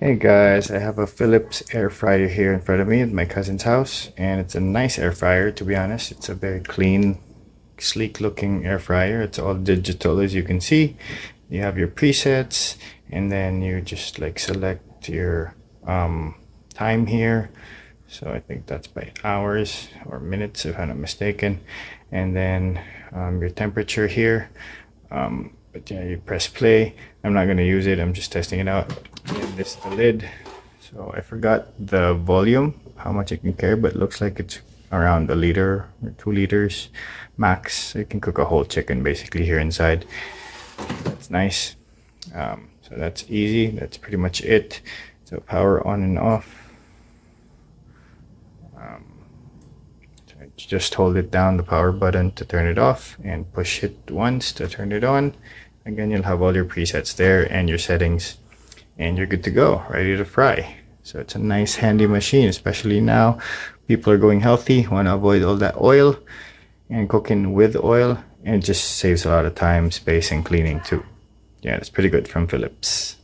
Hey guys, I have a Philips air fryer here in front of me at my cousin's house and it's a nice air fryer to be honest. It's a very clean, sleek looking air fryer. It's all digital as you can see. You have your presets and then you just like select your um, time here. So I think that's by hours or minutes if I'm not mistaken. And then um, your temperature here. Um, but yeah, you press play. I'm not going to use it. I'm just testing it out and this is the lid. So I forgot the volume how much it can carry but looks like it's around a liter or two liters max. You can cook a whole chicken basically here inside. That's nice. Um, so that's easy. That's pretty much it. So power on and off. Um, just hold it down the power button to turn it off and push it once to turn it on. Again you'll have all your presets there and your settings and you're good to go, ready to fry. So it's a nice handy machine, especially now people are going healthy, want to avoid all that oil and cooking with oil and it just saves a lot of time, space and cleaning too. Yeah, it's pretty good from Philips.